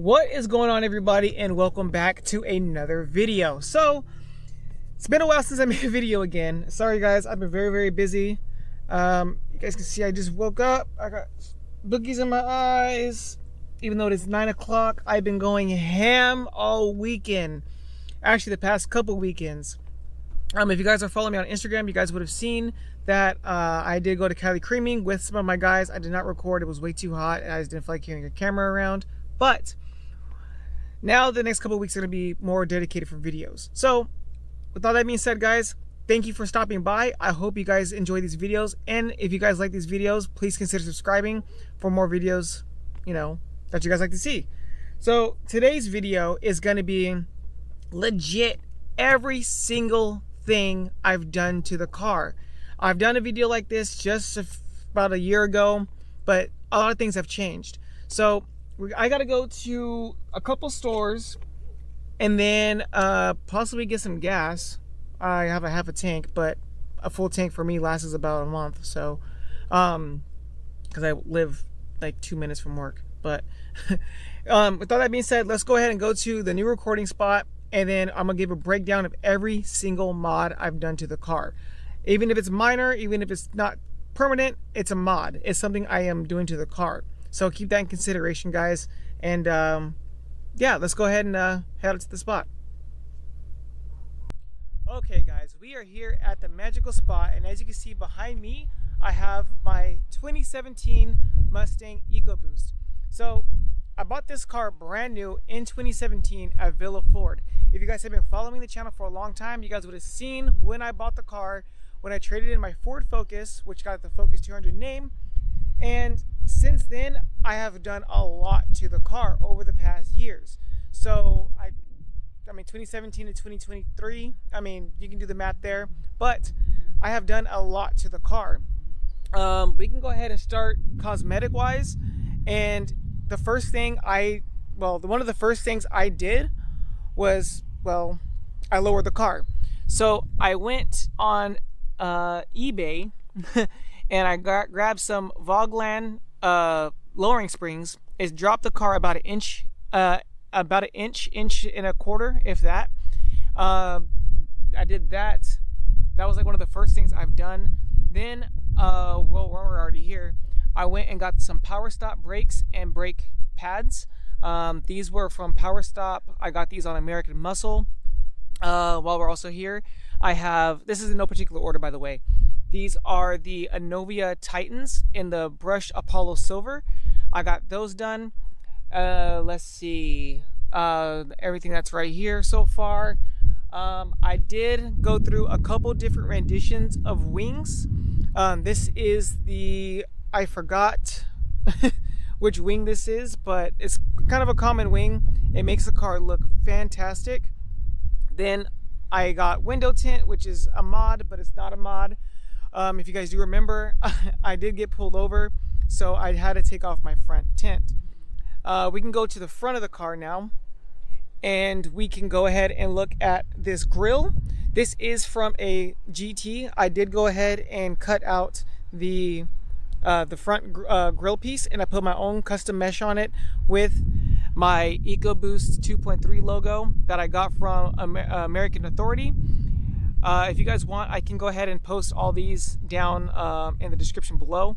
What is going on everybody and welcome back to another video. So, it's been a while since I made a video again. Sorry guys, I've been very, very busy. Um, you guys can see I just woke up. I got boogies in my eyes. Even though it is 9 o'clock, I've been going ham all weekend. Actually, the past couple weekends. Um, if you guys are following me on Instagram, you guys would have seen that uh, I did go to Cali Creaming with some of my guys. I did not record. It was way too hot. And I just didn't feel like carrying a camera around. But now the next couple weeks are going to be more dedicated for videos. So with all that being said, guys, thank you for stopping by. I hope you guys enjoy these videos. And if you guys like these videos, please consider subscribing for more videos, you know, that you guys like to see. So today's video is going to be legit every single thing I've done to the car. I've done a video like this just about a year ago, but a lot of things have changed. So I got to go to a couple stores and then uh, possibly get some gas. I have a half a tank, but a full tank for me lasts about a month. So, um, because I live like two minutes from work. But um, with all that being said, let's go ahead and go to the new recording spot, and then I'm gonna give a breakdown of every single mod I've done to the car. Even if it's minor, even if it's not permanent, it's a mod. It's something I am doing to the car. So keep that in consideration, guys. And um, yeah, let's go ahead and uh, head to the spot. Okay, guys, we are here at the magical spot, and as you can see behind me, I have my 2017 Mustang EcoBoost. So I bought this car brand new in 2017 at Villa Ford. If you guys have been following the channel for a long time, you guys would have seen when I bought the car, when I traded in my Ford Focus, which got the Focus 200 name, and since then, I have done a lot to the car over the past years. So I, I mean, 2017 to 2023, I mean, you can do the math there, but I have done a lot to the car. Um, we can go ahead and start cosmetic wise. And the first thing I, well, the, one of the first things I did was, well, I lowered the car. So I went on uh, eBay and I got, grabbed some Vogtland uh, lowering springs. Is drop the car about an inch, uh, about an inch, inch and a quarter, if that. Uh, I did that. That was like one of the first things I've done. Then, uh, well, we're already here. I went and got some Power Stop brakes and brake pads. Um, these were from Power Stop. I got these on American Muscle. Uh, while we're also here, I have this is in no particular order, by the way. These are the Anovia Titans in the Brush Apollo Silver. I got those done. Uh, let's see. Uh, everything that's right here so far. Um, I did go through a couple different renditions of wings. Um, this is the, I forgot which wing this is, but it's kind of a common wing. It makes the car look fantastic. Then I got window tint, which is a mod, but it's not a mod. Um, if you guys do remember, I did get pulled over, so I had to take off my front tent. Uh, we can go to the front of the car now, and we can go ahead and look at this grill. This is from a GT. I did go ahead and cut out the uh, the front uh, grill piece, and I put my own custom mesh on it with my EcoBoost 2.3 logo that I got from Amer American Authority. Uh, if you guys want, I can go ahead and post all these down um, in the description below.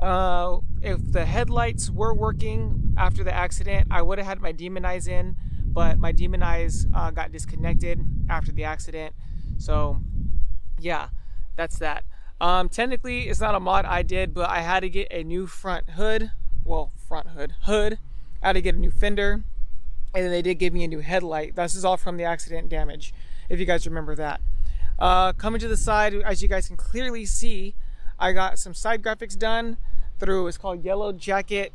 Uh, if the headlights were working after the accident, I would have had my demon eyes in, but my demon eyes uh, got disconnected after the accident. So, yeah, that's that. Um, technically, it's not a mod I did, but I had to get a new front hood. Well, front hood, hood. I had to get a new fender, and then they did give me a new headlight. This is all from the accident damage, if you guys remember that. Uh, coming to the side, as you guys can clearly see, I got some side graphics done through, it's called Yellow Jacket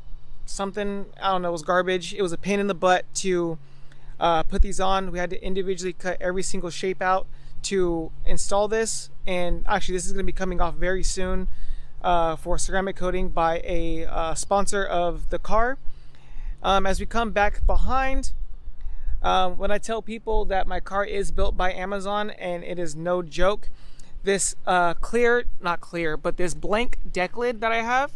something, I don't know, it was garbage. It was a pain in the butt to uh, put these on. We had to individually cut every single shape out to install this. And actually this is gonna be coming off very soon uh, for ceramic coating by a uh, sponsor of the car. Um, as we come back behind, um, when I tell people that my car is built by Amazon and it is no joke, this uh, clear, not clear, but this blank deck lid that I have,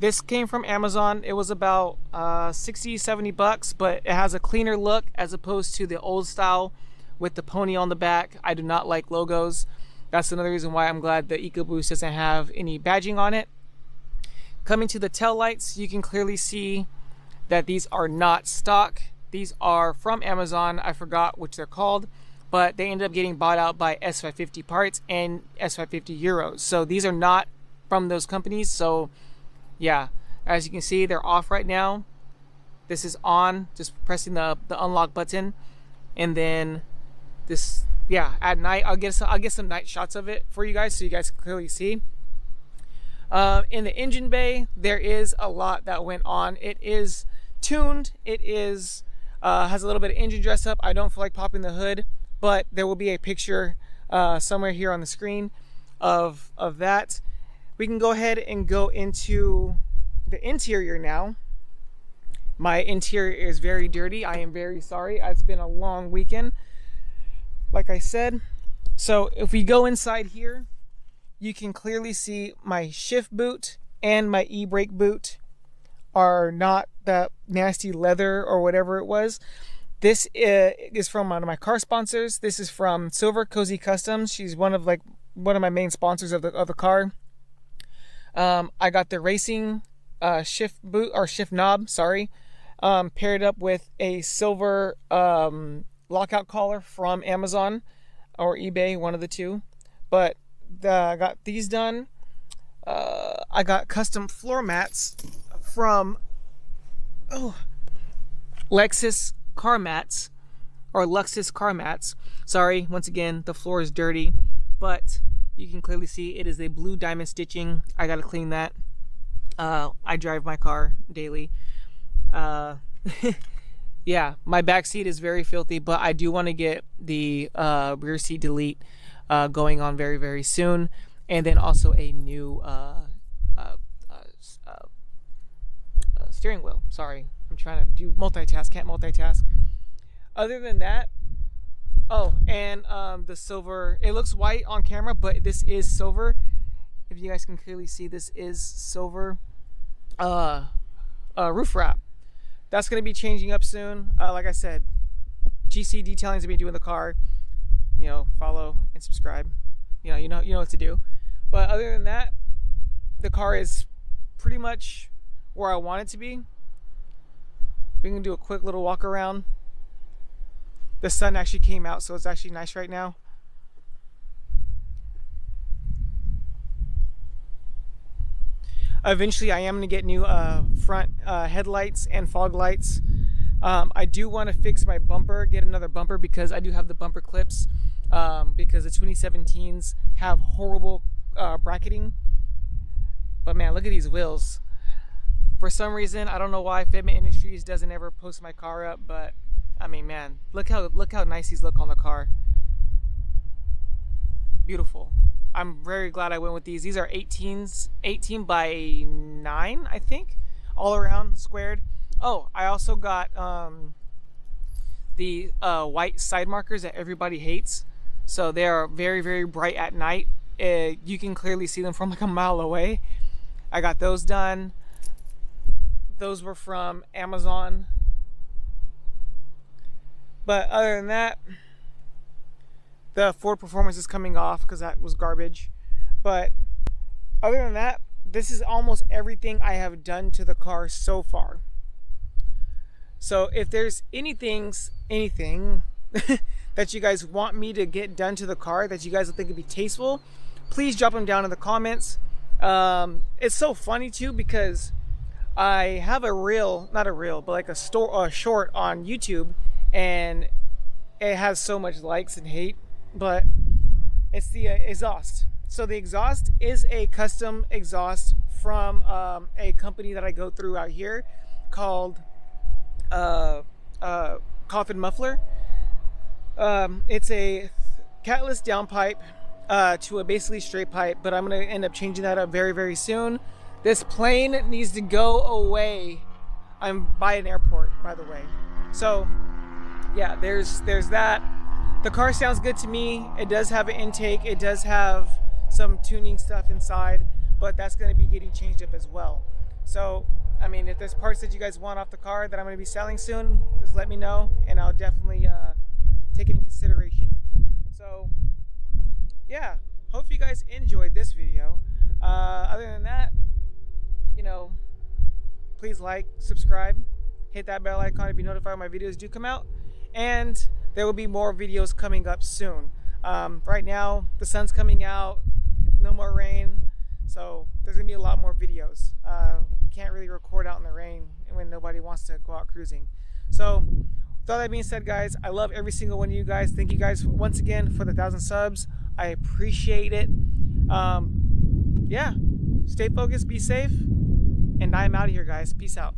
this came from Amazon. It was about uh, 60, 70 bucks, but it has a cleaner look as opposed to the old style with the pony on the back. I do not like logos. That's another reason why I'm glad the EcoBoost doesn't have any badging on it. Coming to the tail lights, you can clearly see that these are not stock. These are from Amazon. I forgot which they're called, but they ended up getting bought out by S550 parts and S550 Euros. So these are not from those companies. So yeah, as you can see, they're off right now. This is on, just pressing the, the unlock button. And then this, yeah, at night, I'll get, some, I'll get some night shots of it for you guys so you guys can clearly see. Uh, in the engine bay, there is a lot that went on. It is tuned. It is uh, has a little bit of engine dress up. I don't feel like popping the hood, but there will be a picture uh, somewhere here on the screen of of that we can go ahead and go into the interior now. My interior is very dirty. I am very sorry. It's been a long weekend, like I said. So if we go inside here, you can clearly see my shift boot and my e-brake boot are not that nasty leather or whatever it was. This is from one of my car sponsors. This is from Silver Cozy Customs. She's one of like one of my main sponsors of the of the car. Um, I got the racing uh, shift boot or shift knob, sorry, um, paired up with a silver um, lockout collar from Amazon or eBay, one of the two. But the, I got these done. Uh, I got custom floor mats from oh Lexus car mats or Luxus car mats. Sorry, once again, the floor is dirty, but you can clearly see it is a blue diamond stitching. I gotta clean that. Uh, I drive my car daily. Uh, yeah, my back seat is very filthy, but I do want to get the uh, rear seat delete uh, going on very, very soon. And then also a new uh, uh, steering wheel. Sorry, I'm trying to do multitask, can't multitask. Other than that, Oh, and um, the silver, it looks white on camera, but this is silver. If you guys can clearly see, this is silver uh, uh, roof wrap. That's going to be changing up soon. Uh, like I said, GC detailing is going to be doing the car. You know, follow and subscribe. You know, you know, you know what to do. But other than that, the car is pretty much where I want it to be. We can do a quick little walk around the sun actually came out, so it's actually nice right now. Eventually, I am going to get new uh, front uh, headlights and fog lights. Um, I do want to fix my bumper, get another bumper because I do have the bumper clips um, because the 2017s have horrible uh, bracketing. But man, look at these wheels. For some reason, I don't know why Fitment Industries doesn't ever post my car up, but I mean, man, look how look how nice these look on the car. Beautiful. I'm very glad I went with these. These are 18s, 18 by 9, I think, all around squared. Oh, I also got um, the uh, white side markers that everybody hates. So they are very, very bright at night. Uh, you can clearly see them from like a mile away. I got those done. Those were from Amazon. But other than that, the Ford Performance is coming off because that was garbage. But other than that, this is almost everything I have done to the car so far. So if there's anything, anything that you guys want me to get done to the car that you guys think would be tasteful, please drop them down in the comments. Um, it's so funny too because I have a reel, not a reel, but like a store, a short on YouTube and it has so much likes and hate, but it's the uh, exhaust. So the exhaust is a custom exhaust from um, a company that I go through out here called uh, uh, Coffin Muffler. Um, it's a catless downpipe uh, to a basically straight pipe, but I'm to end up changing that up very, very soon. This plane needs to go away. I'm by an airport, by the way. So yeah, there's there's that. The car sounds good to me. It does have an intake. It does have some tuning stuff inside, but that's going to be getting changed up as well. So, I mean, if there's parts that you guys want off the car that I'm going to be selling soon, just let me know and I'll definitely uh, take it in consideration. So, yeah, hope you guys enjoyed this video. Uh, other than that, you know, please like, subscribe, hit that bell icon to be notified when my videos do come out. And there will be more videos coming up soon. Um, right now, the sun's coming out, no more rain, so there's gonna be a lot more videos. Uh, can't really record out in the rain when nobody wants to go out cruising. So, with all that being said, guys, I love every single one of you guys. Thank you guys once again for the thousand subs. I appreciate it. Um, yeah, stay focused, be safe, and I'm out of here, guys. Peace out.